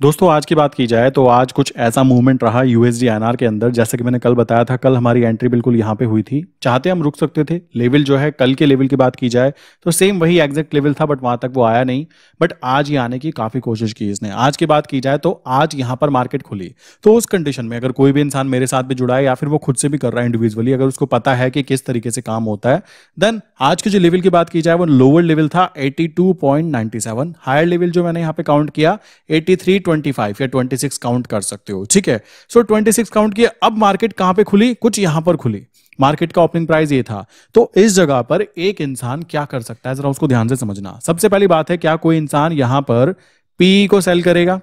दोस्तों, आज की बात की जाए तो आज कुछ ऐसा मूवमेंट रहा यूएसडी एनआर के अंदर। जैसे कि मैंने कल बताया था, कल हमारी एंट्री बिल्कुल यहाँ पे हुई थी। चाहते हम रुक सकते थे। लेवल जो है, कल के लेवल की बात की जाए तो सेम वही एग्जैक्ट लेवल था बट वहाँ तक वो आया नहीं। बट आज ही आने की काफ़ी कोशिश की इसने। आज की बात की जाए तो आज यहाँ पर मार्केट खुली। तो उस कंडीशन में अगर कोई भी इंसान मेरे साथ भी जुड़ा है या फिर वो खुद से भी कर रहा है इंडिविजुअली अगर उसको पता है कि किस तरीके से काम होता है देन आज के जो लेवल की बात की जाए, वो लोअर लेवल था एटी हायर लेवल जो मैंने यहाँ पे काउंट किया एटी या 26 काउंट कर सकते हो ठीक है? सो so, 26 काउंट किया अब मार्केट कहाँ पे खुली? कुछ यहाँ पर खुली। मार्केट का ओपनिंग प्राइस ये था। तो इस जगह पर एक इंसान क्या कर सकता है? जरा उसको ध्यान से समझना। सबसे पहली बात है क्या कोई इंसान यहाँ पर पी को सेल करेगा?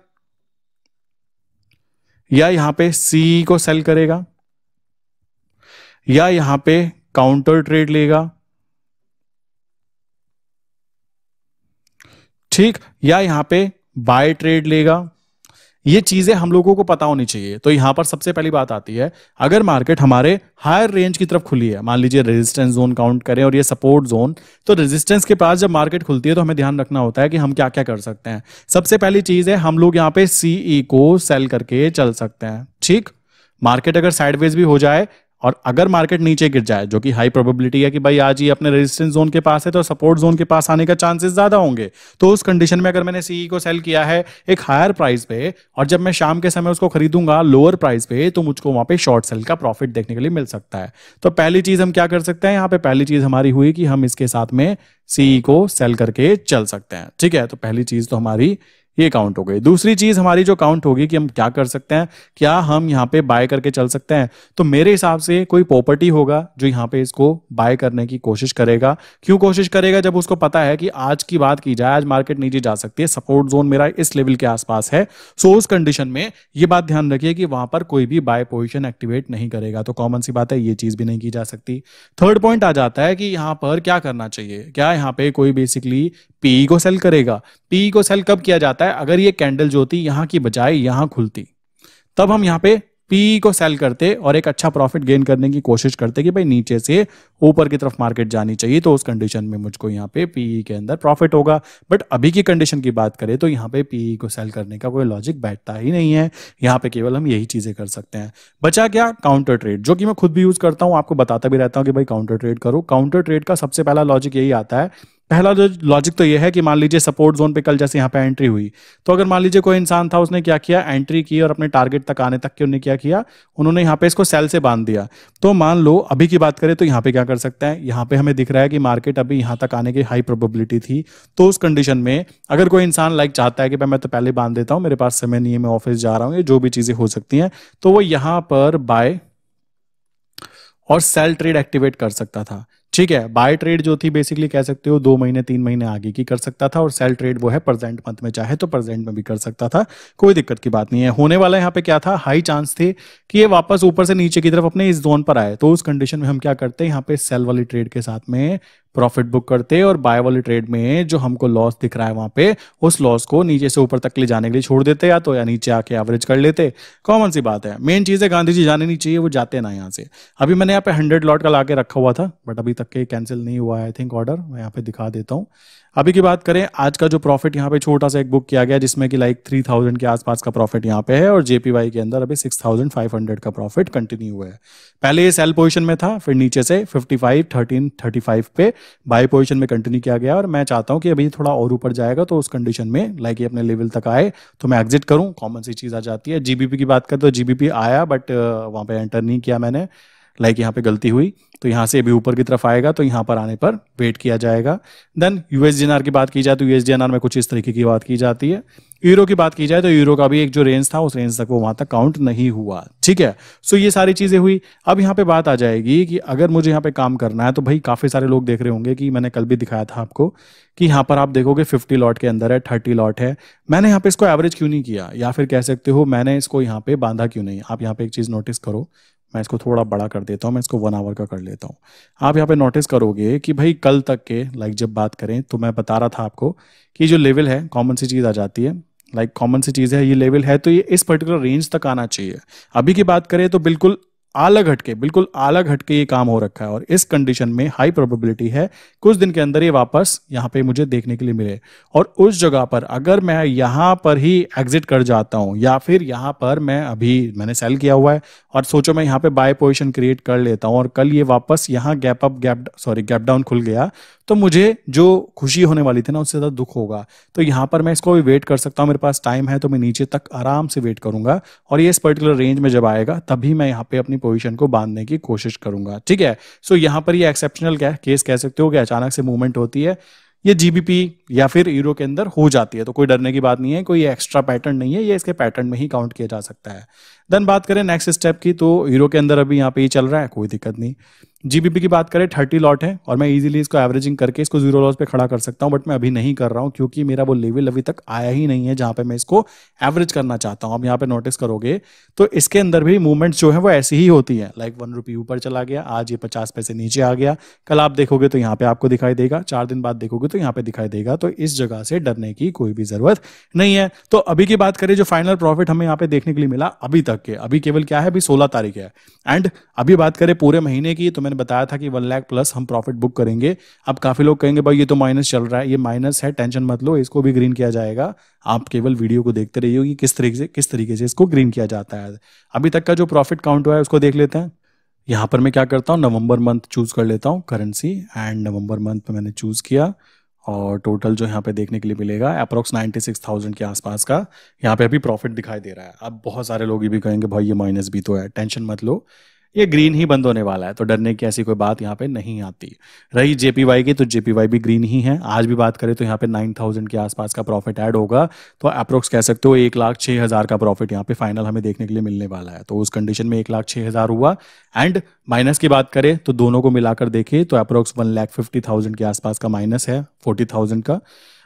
या यहाँ पे सी को सेल करेगा? या यहाँ पे काउंटर ट्रेड लेगा? ठीक? या यहाँ पे बाय ट्रेड लेगा? ये चीज़ें हम लोगों को पता होनी चाहिए। तो यहाँ पर सबसे पहली बात आती है, अगर मार्केट हमारे हायर रेंज की तरफ़ खुली है, मान लीजिए रेजिस्टेंस जोन काउंट करें और ये सपोर्ट जोन तो रेजिस्टेंस के पास जब मार्केट खुलती है तो हमें ध्यान रखना होता है कि हम क्या क्या कर सकते हैं। सबसे पहली चीज़ है, हम लोग यहाँ पे सीई e को सेल करके चल सकते हैं। ठीक? मार्केट अगर साइडवेज भी हो जाए और अगर मार्केट नीचे गिर जाए, जो कि हाई प्रोबेबिलिटी है कि भाई आज ही अपने रेजिस्टेंस जोन के पास है तो सपोर्ट जोन के पास आने का चांसेस ज़्यादा होंगे। तो उस कंडीशन में अगर मैंने सीई e को सेल किया है एक हायर प्राइस पे, और जब मैं शाम के समय उसको खरीदूँगा लोअर प्राइस पे तो मुझको वहाँ पे शॉर्ट सेल का प्रॉफिट देखने के लिए मिल सकता है। तो पहली चीज़ हम क्या कर सकते हैं? यहाँ पे पहली चीज़ हमारी हुई कि हम इसके साथ में सीई e को सेल करके चल सकते हैं। ठीक है? तो पहली चीज़ तो हमारी ये काउंट हो गई। दूसरी चीज़ हमारी जो काउंट होगी कि हम क्या कर सकते हैं, क्या हम यहाँ पे बाय करके चल सकते हैं तो मेरे हिसाब से कोई प्रॉपर्टी होगा जो यहाँ पे इसको बाय करने की कोशिश करेगा। क्यों कोशिश करेगा? जब उसको पता है कि आज की बात की जाए, आज मार्केट नीचे जा सकती है सपोर्ट जोन मेरा इस लेवल के आसपास है सो उस कंडीशन में ये बात ध्यान रखिए कि वहाँ पर कोई भी बाय पोजिशन एक्टिवेट नहीं करेगा तो कॉमन सी बात है, ये चीज़ भी नहीं की जा सकती। थर्ड पॉइंट आ जाता है कि यहाँ पर क्या करना चाहिए? क्या यहाँ पे कोई बेसिकली पीई को सेल करेगा? पीई को सेल कब किया जाता है? अगर ये कैंडल ज्योति यहाँ की बजाय यहाँ खुलती, तब हम यहाँ पे पी को सेल करते और एक अच्छा प्रॉफिट गेन करने की कोशिश करते कि भाई नीचे से ऊपर की तरफ़ मार्केट जानी चाहिए तो उस कंडीशन में मुझको यहाँ पे पीई के अंदर प्रॉफिट होगा। बट अभी की कंडीशन की बात करें तो यहाँ पे पीई को सेल करने का कोई लॉजिक बैठता ही नहीं है। यहाँ पे केवल हम यही चीज़ें कर सकते हैं। बचा क्या? काउंटर ट्रेड जो कि मैं खुद भी यूज़ करता हूँ, आपको बताता भी रहता हूँ कि भाई काउंटर ट्रेड करो। काउंटर ट्रेड का सबसे पहला लॉजिक यही आता है पहला जो लॉजिक तो ये है कि मान लीजिए सपोर्ट जोन पे कल जैसे यहाँ पे एंट्री हुई तो अगर मान लीजिए कोई इंसान था, उसने क्या किया? एंट्री की और अपने टारगेट तक आने तक उन्होंने क्या किया? उन्होंने यहाँ पे इसको सेल से बाँध दिया। तो मान लो, अभी की बात करें तो यहाँ पे क्या कर सकते हैं? यहाँ पे हमें दिख रहा है कि मार्केट अभी यहाँ तक आने की हाई प्रोबेबिलिटी थी। तो उस कंडीशन में अगर कोई इंसान लाइक चाहता है कि मैं तो पहले बाँध देता हूँ, मेरे पास समय नहीं है, मैं ऑफ़िस जा रहा हूँ, ये जो भी चीज़ें हो सकती हैं तो वो यहाँ पर बाय और सेल ट्रेड एक्टिवेट कर सकता था। ठीक है बाय ट्रेड जो थी बेसिकली कह सकते हो दो महीने, तीन महीने आगे की कर सकता था और सेल ट्रेड वो है प्रेजेंट मंथ में, चाहे तो प्रेजेंट में भी कर सकता था, कोई दिक्कत की बात नहीं है। होने वाला यहाँ पे क्या था? हाई चांस थे कि ये वापस ऊपर से नीचे की तरफ़ अपने इस जोन पर आए। तो उस कंडीशन में हम क्या करते हैं? यहाँ पे सेल वाली ट्रेड के साथ में प्रॉफिट बुक करते और बाय वाली ट्रेड में जो हमको लॉस दिख रहा है वहाँ पे, उस लॉस को नीचे से ऊपर तक ले जाने के लिए छोड़ देते या तो या नीचे आके एवरेज कर लेते। कॉमन सी बात है। मेन चीज़ है, गांधी जी जाने नहीं चाहिए, वो जाते ना यहाँ से। अभी मैंने यहाँ पे हंड्रेड लॉट का ला के रखा हुआ था बट अभी तक के कैंसिल नहीं हुआ है आई थिंक ऑर्डर मैं यहाँ पे दिखा देता हूँ। अभी की बात करें, आज का जो प्रॉफिट यहाँ पे छोटा सा एक बुक किया गया, जिसमें कि लाइक थ्री थाउज़ेंड के आसपास का प्रॉफिट यहाँ पे है और जेपीवाई के अंदर अभी सिक्स थाउज़ेंड फाइव हंड्रेड का प्रॉफिट कंटिन्यू हुआ है। पहले ये सेल पोजीशन में था, फिर नीचे से fifty five thirteen thirty five पे बाई पोजिशन में कंटिन्यू किया गया और मैं चाहता हूँ कि अभी थोड़ा और ऊपर जाएगा तो उस कंडीशन में लाइक ये अपने लेवल तक आए तो मैं एग्जिट करूँ। कॉमन सी चीज़ आ जाती है। जीबीपी की बात करें तो जीबीपी आया बट वहाँ पे एंटर नहीं किया मैंने। लाइक यहाँ पे गलती हुई। तो यहाँ से अभी ऊपर की तरफ़ आएगा तो यहाँ पर आने पर वेट किया जाएगा। देन यूएस की बात की जाए तो यूएसडीएनआर में कुछ इस तरीके की बात की जाती है। यूरो की बात की जाए तो यूरो का भी एक जो रेंज था, उस रेंज तक वो वहाँ तक काउंट नहीं हुआ। ठीक है? सो ये सारी चीज़ें हुई। अब यहाँ पे बात आ जाएगी कि अगर मुझे यहाँ पे काम करना है तो भाई काफ़ी सारे लोग देख रहे होंगे कि मैंने कल भी दिखाया था आपको कि यहाँ पर आप देखोगे फिफ्टी लॉट के अंदर है थर्टी लॉट है। मैंने यहाँ पे इसको एवरेज क्यों नहीं किया? या फिर कह सकते हो मैंने इसको यहाँ पे बांधा क्यों नहीं? आप यहाँ पे एक चीज़ नोटिस करो। मैं इसको थोड़ा बड़ा कर देता हूँ, मैं इसको वन आवर का कर लेता हूँ। आप यहाँ पे नोटिस करोगे कि भाई कल तक के लाइक जब बात करें तो मैं बता रहा था आपको कि जो लेवल है कॉमन सी चीज़ आ जाती है। लाइक कॉमन सी चीज़ है, ये लेवल है तो ये इस पर्टिकुलर रेंज तक आना चाहिए। अभी की बात करें तो बिल्कुल अलग हटके, बिल्कुल अलग हटके ये काम हो रखा है और इस कंडीशन में हाई प्रोबेबिलिटी है। कुछ दिन के अंदर ये वापस यहाँ पे मुझे देखने के लिए मिले। और उस जगह पर अगर मैं यहाँ पर ही एग्जिट कर जाता हूँ या फिर यहाँ पर मैं अभी मैंने सेल किया हुआ है और सोचो मैं यहाँ पे बाय पोजिशन क्रिएट कर लेता हूँ और कल ये वापस यहाँ gap up gap sorry gap down खुल गया तो मुझे जो खुशी होने वाली थी ना उससे ज़्यादा दुख होगा। तो यहाँ पर मैं इसको भी वेट कर सकता हूँ, मेरे पास टाइम है तो मैं नीचे तक आराम से वेट करूँगा और ये इस पर्टिकुलर रेंज में जब आएगा तभी मैं यहाँ पे अपनी पोजीशन को बांधने की कोशिश करूँगा। ठीक है? सो so, यहाँ पर ये एक्सेप्शनल क्या केस कह सकते हो कि अचानक से मूवमेंट होती है ये जीबीपी या फिर यूरो के अंदर हो जाती है तो कोई डरने की बात नहीं है कोई एक्स्ट्रा पैटर्न नहीं है ये इसके पैटर्न में ही काउंट किया जा सकता है। देन बात करें नेक्स्ट स्टेप की तो यूरो के अंदर अभी यहाँ पे ही चल रहा है कोई दिक्कत नहीं। जीबीपी की बात करें, थर्टी लॉट है और मैं इजीली इसको एवरेजिंग करके इसको ज़ीरो लॉस पे खड़ा कर सकता हूँ बट मैं अभी नहीं कर रहा हूँ क्योंकि मेरा वो लेवल अभी तक आया ही नहीं है जहाँ पे मैं इसको एवरेज करना चाहता हूँ। अब यहाँ पे नोटिस करोगे तो इसके अंदर भी मूवमेंट जो है वो ऐसी ही होती है। लाइक वन रुपी ऊपर चला गया, आज ये पचास पैसे नीचे आ गया। कल आप देखोगे तो यहाँ पे आपको दिखाई देगा, चार दिन बाद देखोगे तो यहाँ पे दिखाई देगा तो इस जगह से डरने की कोई भी ज़रूरत नहीं है। तो अभी की बात करें, जो फाइनल प्रॉफिट हमें यहाँ पे देखने के लिए मिला, अभी तक के, अभी केवल क्या है, अभी सोलह तारीख है। एंड अभी बात करें पूरे महीने की तो मैंने बताया था कि वन लाख प्लस हम प्रॉफिट बुक करेंगे। अब काफ़ी लोग कहेंगे, भाई, ये तो माइनस चल रहा है, ये माइनस है टेंशन मत लो, इसको भी ग्रीन किया जाएगा। आप केवल वीडियो को देखते रहिए कि किस तरीके से, किस तरीके से इसको ग्रीन किया जाता है। अभी तक का जो प्रॉफिट काउंट हुआ है, उसको देख लेते हैं। यहाँ पर मैं क्या करता हूँ, नवंबर मंथ चूज़ कर लेता हूँ करेंसी एंड नवंबर मंथ में मैंने चूज़ किया और टोटल जो यहाँ पे देखने के लिए मिलेगा अप्रोक्स नाइन्टी सिक्स थाउज़ेंड के आसपास का, यहाँ पे अभी प्रॉफिट दिखाई दे रहा है। अब बहुत सारे लोग ये भी कहेंगे, भाई, ये माइनस भी तो है टेंशन मत लो। ये ग्रीन ही बंद होने वाला है तो डरने की ऐसी कोई बात यहाँ पे नहीं आती। रही जेपीवाई की तो जेपीवाई भी ग्रीन ही है। आज भी बात करें तो यहाँ पे नाइन थाउज़ेंड के आसपास का प्रॉफिट ऐड होगा तो अप्रोक्स कह सकते हो एक लाख छः हज़ार का प्रॉफिट यहाँ पे फाइनल हमें देखने के लिए मिलने वाला है। तो उस कंडीशन में एक लाख छः हज़ार हुआ। एंड माइनस की बात करें तो दोनों को मिलाकर देखें तो approx one lakh fifty thousand के आसपास का माइनस है, फोर्टी थाउज़ेंड का।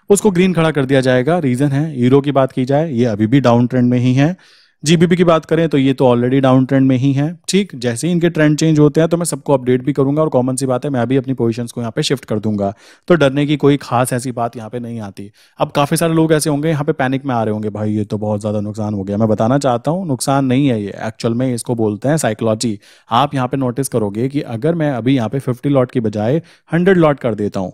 उसको ग्रीन खड़ा कर दिया जाएगा। रीजन है हीरो की बात की जाए, ये अभी भी डाउन ट्रेंड में ही है। जीबीपी की बात करें तो ये तो ऑलरेडी डाउन ट्रेंड में ही है। ठीक, जैसे ही इनके ट्रेंड चेंज होते हैं तो मैं सबको अपडेट भी करूँगा और कॉमन सी बात है, मैं भी अपनी पोजीशंस को यहाँ पे शिफ्ट कर दूँगा। तो डरने की कोई खास ऐसी बात यहाँ पे नहीं आती। अब काफ़ी सारे लोग ऐसे होंगे, यहाँ पे पैनिक में आ रहे होंगे, भाई, ये तो बहुत ज़्यादा नुकसान हो गया। मैं बताना चाहता हूँ, नुकसान नहीं है ये। एक्चुअल में इसको बोलते हैं साइकोलॉजी आप यहाँ पे नोटिस करोगे कि अगर मैं अभी यहाँ पे फिफ्टी लॉट की बजाय हंड्रेड लॉट कर देता हूँ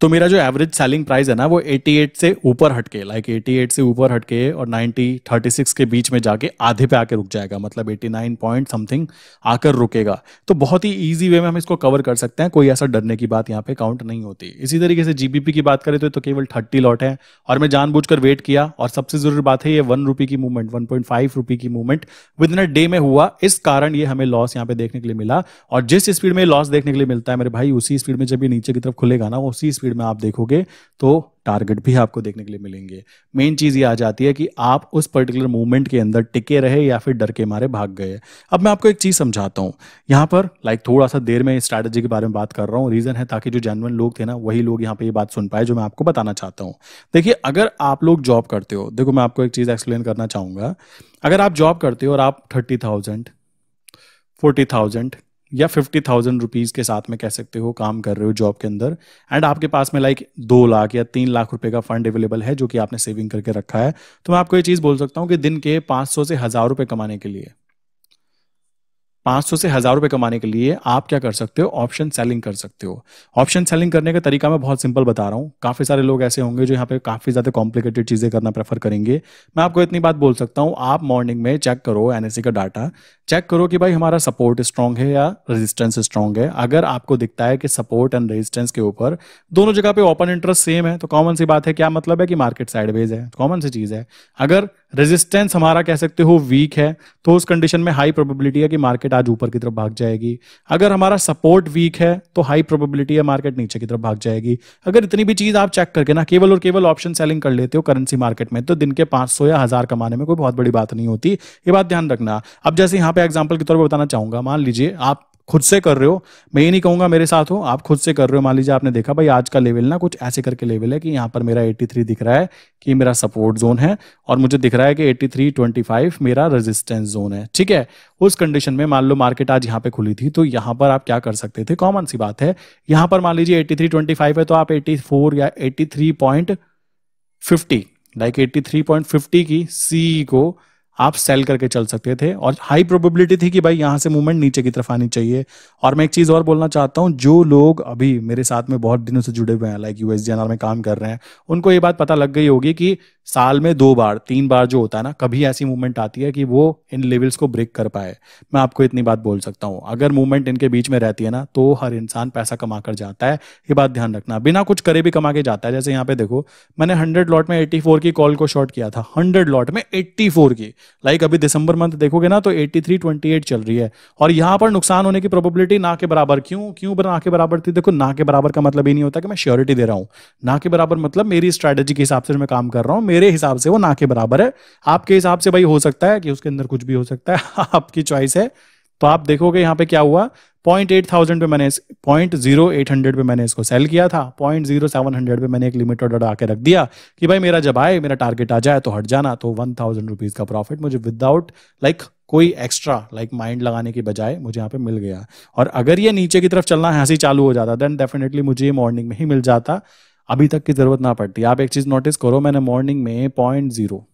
तो मेरा जो एवरेज सेलिंग प्राइस है ना वो 88 से ऊपर हटके लाइक 88 से ऊपर हटके और 90 36 के बीच में जाके आधे पे आके रुक जाएगा मतलब 89 पॉइंट समथिंग आकर रुकेगा। तो बहुत ही इजी वे में हम इसको कवर कर सकते हैं कोई ऐसा डरने की बात यहाँ पे काउंट नहीं होती। इसी तरीके से जीबीपी की बात करें तो, तो केवल थर्टी लॉट है और मैं जानबूझकर वेट किया और सबसे ज़रूरी बात है ये वन रुपी की movement one point five rupee की movement within a day में हुआ। इस कारण ये हमें लॉस यहाँ पे देखने के लिए मिला और जिस स्पीड में लॉस देखने के लिए मिलता है मेरे भाई उसी स्पीड में जब ये नीचे की तरफ़ खुलेगा ना उसी स्पीड में आप देखोगे तो टारगेट भी आपको देखने के लिए मिलेंगे। मेन चीज़ ये आ जाती है कि आप उस पर्टिकुलर मूवमेंट के अंदर टिके रहे या फिर डर के मारे भाग गए। अब मैं आपको एक चीज़ समझाता हूँ। यहाँ पर लाइक थोड़ा सा देर में स्ट्रैटेजी के बारे में बात कर रहा हूँ। रीजन है ताकि जो जेनवन लोग थे ना, वही लोग यहाँ पे ये बात सुन पाए जो मैं आपको बताना चाहता हूँ। देखिए, अगर आप लोग जॉब करते हो, देखो मैं आपको एक चीज़ एक्सप्लेन करना चाहूँगा। अगर आप जॉब करते हो और आप थर्टी थाउज़ेंड फोर्टी थाउज़ेंड या फिफ्टी थाउज़ेंड रुपीज़ के साथ में कह सकते हो काम कर रहे हो जॉब के अंदर एंड आपके पास में लाइक दो लाख या तीन लाख रुपए का फंड अवेलेबल है जो कि आपने सेविंग करके रखा है। तो मैं आपको ये चीज़ बोल सकता हूँ कि दिन के पाँच सौ से हज़ार रुपए कमाने के लिए 500 से हज़ार रुपए कमाने के लिए आप क्या कर सकते हो? ऑप्शन सेलिंग कर सकते हो। ऑप्शन सेलिंग करने का तरीका मैं बहुत सिंपल बता रहा हूँ। काफ़ी सारे लोग ऐसे होंगे जो यहाँ पे काफ़ी ज़्यादा कॉम्प्लिकेटेड चीज़ें करना प्रेफर करेंगे। मैं आपको इतनी बात बोल सकता हूँ, आप मॉर्निंग में चेक करो एनएससी का डाटा चेक करो कि भाई हमारा सपोर्ट स्ट्रांग है या रेजिस्टेंस स्ट्रांग है। अगर आपको दिखता है कि सपोर्ट एंड रेजिस्टेंस के ऊपर दोनों जगह पे ओपन इंटरेस्ट सेम है तो कॉमन सी बात है क्या मतलब है कि मार्केट साइडवेज है कॉमन सी चीज़ है। अगर रेजिस्टेंस हमारा कह सकते हो वीक है तो उस कंडीशन में हाई प्रोबेबिलिटी है कि मार्केट आज ऊपर की तरफ़ भाग जाएगी। अगर हमारा सपोर्ट वीक है तो हाई प्रोबेबिलिटी है मार्केट नीचे की तरफ़ भाग जाएगी। अगर इतनी भी चीज़ आप चेक करके ना, केवल और केवल ऑप्शन सेलिंग कर लेते हो करेंसी मार्केट में तो दिन के पाँच या हज़ार कमाने में कोई बहुत बड़ी बात नहीं होती। ये बात ध्यान रखना। अब जैसे यहाँ पे एग्ज़ाम्पल के तौर पर बताना चाहूँगा। मान लीजिए, आप खुद से कर रहे हो। मैं ये नहीं कहूँगा मेरे साथ हो, आप खुद से कर रहे हो। मान लीजिए, आपने देखा, भाई, आज का लेवल ना कुछ ऐसे करके लेवल है कि यहाँ पर मेरा 83 दिख रहा है कि मेरा सपोर्ट जोन है और मुझे दिख रहा है कि 8325 मेरा रेजिस्टेंस जोन है। ठीक है? उस कंडीशन में मान लो मार्केट आज यहाँ पे खुली थी तो यहाँ पर आप क्या कर सकते थे? कॉमन सी बात है। यहाँ पर मान लीजिए एट्टी है तो आप एट्टी या एट्टी लाइक एट्टी की सी को आप सेल करके चल सकते थे और हाई प्रोबेबिलिटी थी कि भाई यहाँ से मूवमेंट नीचे की तरफ़ आनी चाहिए। और मैं एक चीज़ और बोलना चाहता हूँ, जो लोग अभी मेरे साथ में बहुत दिनों से जुड़े हुए हैं लाइक यूएस में काम कर रहे हैं, उनको ये बात पता लग गई होगी कि साल में दो बार, तीन बार जो होता है ना, कभी ऐसी मूवमेंट आती है कि वो इन लेवल्स को ब्रेक कर पाए। मैं आपको इतनी बात बोल सकता हूँ। अगर मूवमेंट इनके बीच में रहती है ना तो हर इंसान पैसा कमा कर जाता है। ये बात ध्यान रखना। बिना कुछ करे भी कमा के जाता है। जैसे यहाँ पे देखो, मैंने हंड्रेड लॉट में एट्टी की कॉल को शॉर्ट किया था। हंड्रेड लॉट में एट्टी की। लाइक अभी दिसंबर मंथ देखोगे ना तो एट्टी थ्री चल रही है। और यहाँ पर नुकसान होने की प्रोबेबिलिटी ना के बराबर। क्यों? क्यों ना के बराबर थी? देखो, ना के बराबर का मतलब ये नहीं होता कि मैं श्योरिटी दे रहा हूँ। ना के बराबर मतलब मेरी स्ट्रेटेजी के हिसाब से मैं काम कर रहा हूँ। मेरे हिसाब से वो ना के बराबर है। आपके हिसाब से भाई हो सकता है कि उसके अंदर कुछ भी हो सकता है। आपकी चॉइस है। तो आप देखोगे यहाँ पे क्या हुआ? पॉइंट एट थाउज़ेंड पे मैंने पॉइंट ज़ीरो एट हंड्रेड पे मैंने इसको सेल किया था। पॉइंट ज़ीरो सेवन हंड्रेड पे मैंने एक लिमिट ऑर्डर आके रख दिया कि भाई मेरा जब आए, मेरा टारगेट आ जाए तो हट जाना। तो वन थाउज़ेंड रुपीज़ का प्रॉफिट मुझे विदाउट लाइक कोई एक्स्ट्रा लाइक माइंड लगाने की बजाय मुझे यहाँ पे मिल गया। और अगर ये नीचे की तरफ़ चलना हँसी चालू हो जाता देन डेफिनेटली मुझे मॉर्निंग में ही मिल जाता। अभी तक की ज़रूरत ना पड़ती। आप एक चीज़ नोटिस करो, मैंने मॉर्निंग में point zero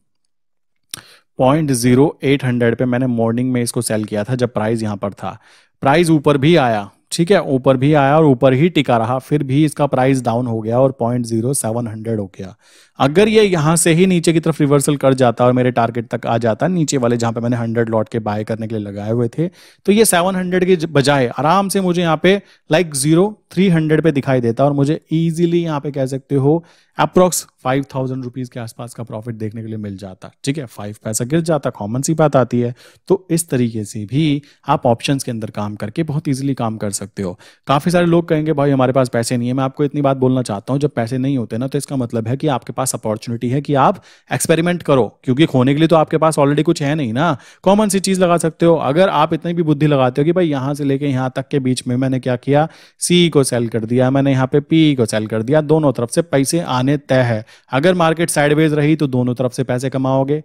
point zero eight hundred पे मैंने मॉर्निंग में इसको सेल किया था, जब प्राइस यहाँ पर था। प्राइस ऊपर भी आया, ठीक है? ऊपर भी आया और ऊपर ही टिका रहा, फिर भी इसका प्राइस डाउन हो गया और पॉइंट ज़ीरो सेवन हंड्रेड हो गया। अगर ये यहाँ से ही नीचे की तरफ़ रिवर्सल कर जाता और मेरे टारगेट तक आ जाता, नीचे वाले जहाँ पे मैंने हंड्रेड लॉट के बाय करने के लिए लगाए हुए थे तो ये सेवन हंड्रेड के बजाय आराम से मुझे यहाँ पे लाइक ज़ीरो थ्री हंड्रेड पे दिखाई देता और मुझे इजीली यहाँ पे कह सकते हो अप्रोक्स फाइव थाउज़ेंड रुपीज़ के आसपास का प्रॉफिट देखने के लिए मिल जाता। ठीक है? फाइव पैसा गिर जाता कॉमन सी बात आती है। तो इस तरीके से भी आप ऑप्शन के अंदर काम करके बहुत ईजिली काम कर सकते हो। काफ़ी सारे लोग कहेंगे, भाई हमारे पास पैसे नहीं है, मैं आपको इतनी बात बोलना चाहता हूँ, जब पैसे नहीं होते ना तो इसका मतलब है कि आपके पास अपॉर्चुनिटी है कि आप एक्सपेरिमेंट करो, क्योंकि खोने के लिए तो आपके पास ऑलरेडी कुछ है नहीं ना। कॉमन सी चीज़ लगा सकते हो। अगर आप इतनी भी बुद्धि लगाते हो कि भाई यहाँ से लेके यहाँ तक के बीच में मैंने क्या किया? सी को सेल कर दिया, मैंने यहाँ पे पी को सेल कर दिया, दोनों तरफ़ से पैसे आने तय है। अगर मार्केट साइडवेज रही तो दोनों तरफ़ से पैसे कमाओगे।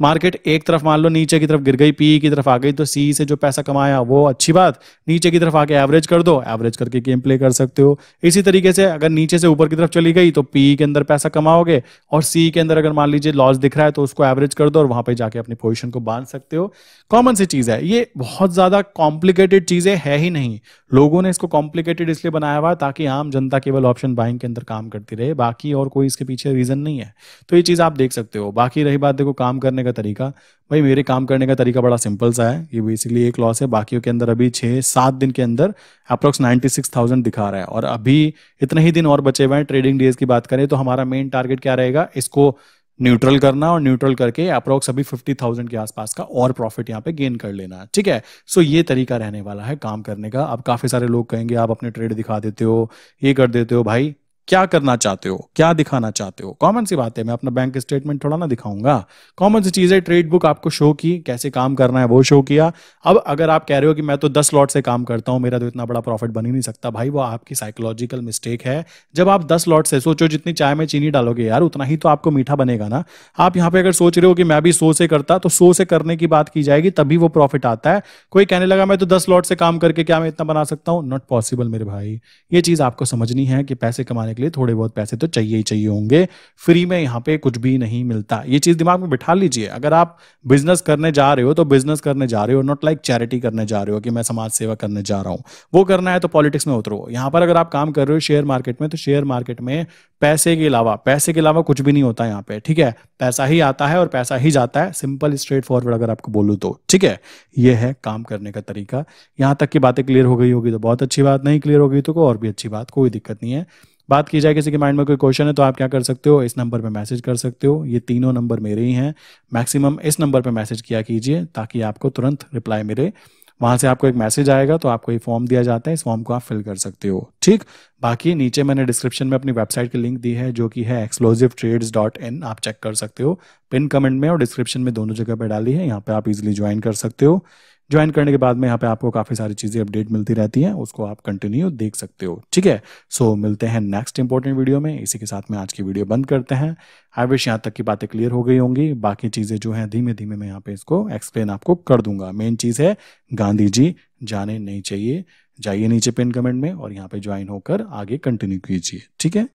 मार्केट एक तरफ़ मान लो नीचे की तरफ़ गिर गई पी की तरफ़ आ गई तो सी से जो पैसा कमाया, वो अच्छी बात। नीचे की तरफ़ आके एवरेज कर दो एवरेज करके गेम प्ले कर सकते हो। इसी तरीके से अगर नीचे से ऊपर की तरफ़ चली गई तो पी के अंदर पैसा कमाओगे, और सी के अंदर अगर मान लीजिए लॉस दिख रहा है तो उसको एवरेज कर दो, और वहाँ पर जाके अपनी पोजिशन को बाँध सकते हो। कॉमन सी चीज़ है, ये बहुत ज़्यादा कॉम्प्लिकेटेड चीज़ें है ही नहीं। लोगों ने इसको कॉम्प्लिकेटेड इसलिए बनाया हुआ ताकि आम जनता केवल ऑप्शन बाइंग के अंदर काम करती रहे, बाकी और कोई इसके पीछे रीजन नहीं है। तो ये चीज़ आप देख सकते हो। बाकी रही बात, देखो, काम करने का तरीका। भाई, मेरे काम करने का तरीका बड़ा सिंपल सा है। ये बेसिकली एक लॉस है। बाकियों के अंदर अभी छः सात दिन के अंदर अप्रोक्स नाइन्टी सिक्स थाउज़ेंड दिखा रहा है। और अभी इतने ही दिन और बचे हुए हैं। ट्रेडिंग डेज़ की बात करें तो हमारा मेन टारगेट क्या रहेगा? इसको न्यूट्रल करना और न्यूट्रल करके अप्रोक्स अभी फिफ्टी थाउज़ेंड के आसपास का और प्रॉफिट यहाँ पे गेन कर लेना। ठीक है? सो ये तरीका रहने वाला है काम करने का। अब काफ़ी सारे लोग कहेंगे, आप अपने ट्रेड दिखा देते हो, ये कर देते हो। भाई क्या करना चाहते हो? क्या दिखाना चाहते हो? कॉमन सी बात है, मैं अपना बैंक स्टेटमेंट थोड़ा ना दिखाऊँगा। कॉमन सी चीज़ है ट्रेड बुक आपको शो की, कैसे काम करना है वो शो किया। अब अगर आप कह रहे हो कि मैं तो दस लॉट से काम करता हूँ, मेरा तो इतना बड़ा प्रॉफिट बन ही नहीं सकता। भाई, वो आपकी साइकोलॉजिकल मिस्टेक है। जब आप दस लॉट से सोचो, जितनी चाय में चीनी डालोगे, यार, उतना ही तो आपको मीठा बनेगा ना। आप यहाँ पे अगर सोच रहे हो कि मैं भी सो से करता तो सो से करने की बात की जाएगी, तभी वो प्रॉफिट आता है। कोई कहने लगा, मैं तो दस लॉट से काम करके क्या मैं इतना बना सकता हूँ? नॉट पॉसिबल मेरे भाई। ये चीज़ आपको समझनी है कि पैसे कमाने के लिए थोड़े बहुत पैसे तो चाहिए ही चाहिए होंगे। फ्री में यहाँ पे कुछ भी नहीं मिलता। ये चीज़ दिमाग में बिठा लीजिए। अगर आप बिज़नेस करने जा रहे हो तो बिज़नेस करने जा रहे हो नॉट लाइक चैरिटी करने जा रहे हो कि मैं समाज सेवा करने जा रहा हूँ। वो करना है तो पॉलिटिक्स में उतरो। यहाँ पर अगर आप काम कर रहे हो शेयर मार्केट में तो शेयर मार्केट में पैसे के अलावा, पैसे के अलावा कुछ भी नहीं होता यहाँ पे, ठीक है? पैसा ही आता है और पैसा ही जाता है। सिंपल स्ट्रेट फॉरवर्ड अगर आपको बोलूँ तो ठीक है? ये है काम करने का तरीका। यहाँ तक की बातें क्लियर हो गई होगी तो बहुत अच्छी बात, नहीं क्लियर हो गई तो और भी अच्छी बात, कोई दिक्कत नहीं है। बात की जाए किसी के माइंड में कोई क्वेश्चन है तो आप क्या कर सकते हो? इस नंबर पर मैसेज कर सकते हो। ये तीनों नंबर मेरे ही हैं। मैक्सिमम इस नंबर पर मैसेज किया कीजिए, ताकि आपको तुरंत रिप्लाई मिले। वहाँ से आपको एक मैसेज आएगा तो आपको ये फॉर्म दिया जाता है। इस फॉर्म को आप फिल कर सकते हो। ठीक? बाकी नीचे मैंने डिस्क्रिप्शन में अपनी वेबसाइट की लिंक दी है, जो कि है एक्सप्लोजिव ट्रेड्स डॉट इन आप चेक कर सकते हो। पिन कमेंट में और डिस्क्रिप्शन में दोनों जगह पर डाली है। यहाँ पे आप इजिली ज्वाइन कर सकते हो। ज्वाइन करने के बाद में यहाँ पे आपको काफ़ी सारी चीज़ें अपडेट मिलती रहती हैं उसको आप कंटिन्यू देख सकते हो। ठीक है? सो so, मिलते हैं नेक्स्ट इंपॉर्टेंट वीडियो में। इसी के साथ में आज की वीडियो बंद करते हैं। आई विश यहाँ तक की बातें क्लियर हो गई होंगी। बाकी चीज़ें जो हैं धीमे धीमे मैं यहाँ पे इसको एक्सप्लेन आपको कर दूँगा। मेन चीज़ है गांधी जी जाने नहीं चाहिए। जाइए नीचे पिन कमेंट में और यहाँ पे ज्वाइन होकर आगे कंटिन्यू कीजिए। ठीक है?